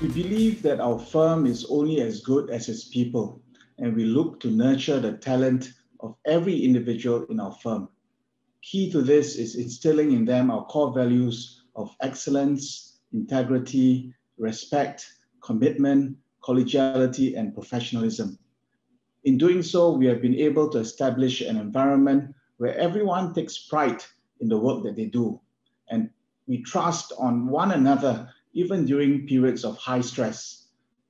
We believe that our firm is only as good as its people, and we look to nurture the talent of every individual in our firm. Key to this is instilling in them our core values of excellence, integrity, respect, commitment, collegiality, and professionalism. In doing so, we have been able to establish an environment where everyone takes pride in the work that they do. And we trust on one another even during periods of high stress.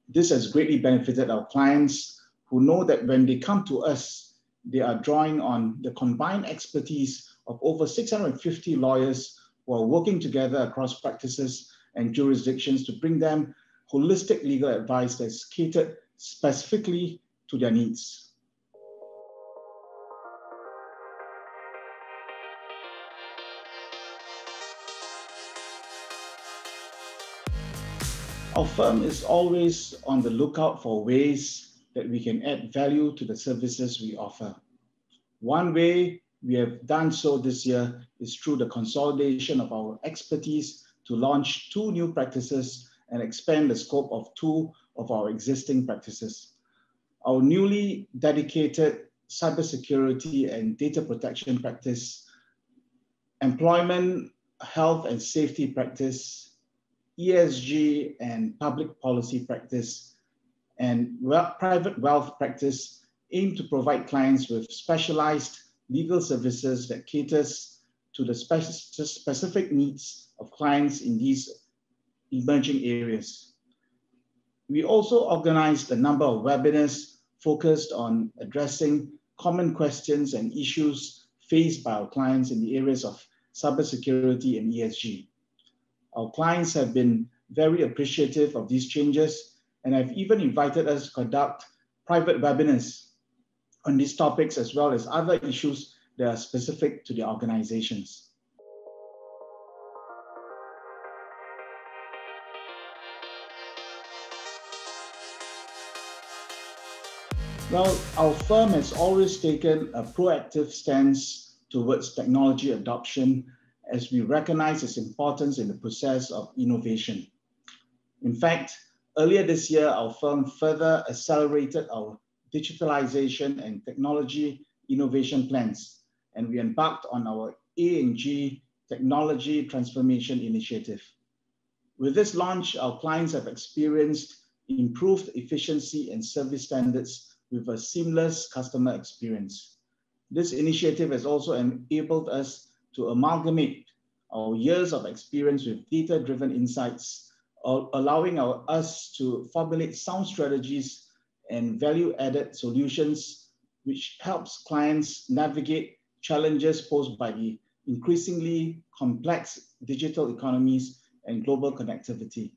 This has greatly benefited our clients who know that when they come to us, they are drawing on the combined expertise of over 650 lawyers who are working together across practices and jurisdictions to bring them holistic legal advice that's catered specifically to their needs. Our firm is always on the lookout for ways that we can add value to the services we offer. One way we have done so this year is through the consolidation of our expertise to launch two new practices and expand the scope of two of our existing practices. Our newly dedicated cybersecurity and data protection practice, employment, health and safety practice, ESG and public policy practice, and private wealth practice aim to provide clients with specialized legal services that caters to the specific needs of clients in these emerging areas. We also organized a number of webinars focused on addressing common questions and issues faced by our clients in the areas of cybersecurity and ESG. Our clients have been very appreciative of these changes and have even invited us to conduct private webinars on these topics as well as other issues that are specific to their organizations. Well, our firm has always taken a proactive stance towards technology adoption as we recognize its importance in the process of innovation. In fact, earlier this year, our firm further accelerated our digitalization and technology innovation plans, and we embarked on our A&G Technology Transformation Initiative. With this launch, our clients have experienced improved efficiency and service standards with a seamless customer experience. This initiative has also enabled us to amalgamate our years of experience with data-driven insights, allowing our, us to formulate sound strategies and value-added solutions, which helps clients navigate challenges posed by the increasingly complex digital economies and global connectivity.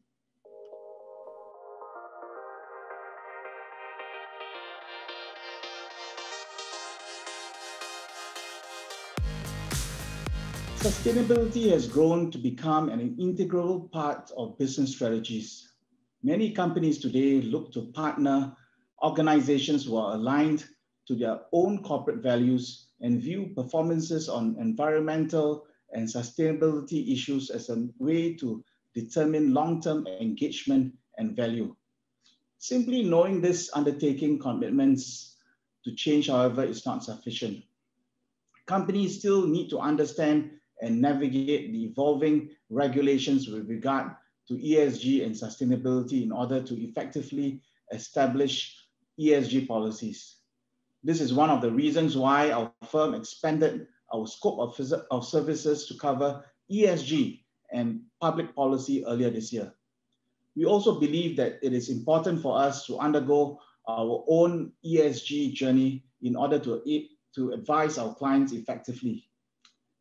Sustainability has grown to become an integral part of business strategies. Many companies today look to partner organizations who are aligned to their own corporate values and view performances on environmental and sustainability issues as a way to determine long-term engagement and value. Simply knowing this undertaking commitments to change, however, is not sufficient. Companies still need to understand and navigate the evolving regulations with regard to ESG and sustainability in order to effectively establish ESG policies. This is one of the reasons why our firm expanded our scope of, of services to cover ESG and public policy earlier this year. We also believe that it is important for us to undergo our own ESG journey in order to, to advise our clients effectively.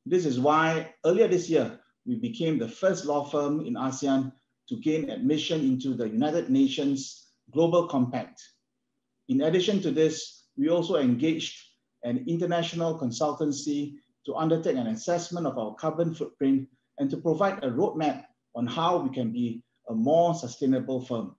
This is why earlier this year, we became the first law firm in ASEAN to gain admission into the United Nations Global Compact. In addition to this, we also engaged an international consultancy to undertake an assessment of our carbon footprint and to provide a roadmap on how we can be a more sustainable firm.